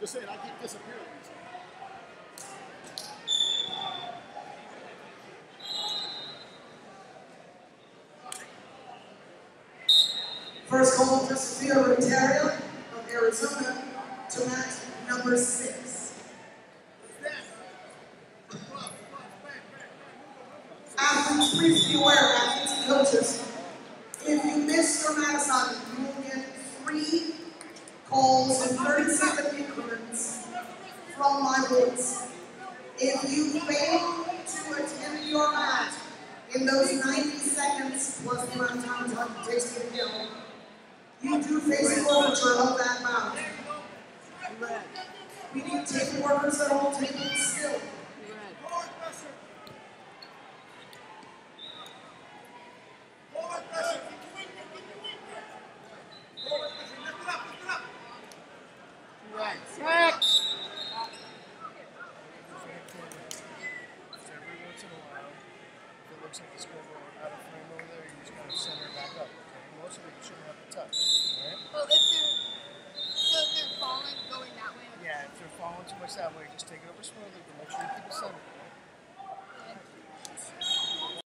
Just saying, I keep disappearing. First call for Sophia Renteria of Arizona to match number six. Athletes, please be aware, athletes coaches, from my voice. If you fail to attend your match in those 90 seconds plus the amount of time takes get hill, you do face overture of that bout. We need table workers at all tables still. Right. Correct. Every once in a while, if it looks like the scoreboard out of frame over there, you just gotta center it back up. Most of it you shouldn't have to touch. Well, if they're so if they're falling, going that way. Yeah, if they're falling too much that way, just take it over smoothly, but make sure you keep it centered.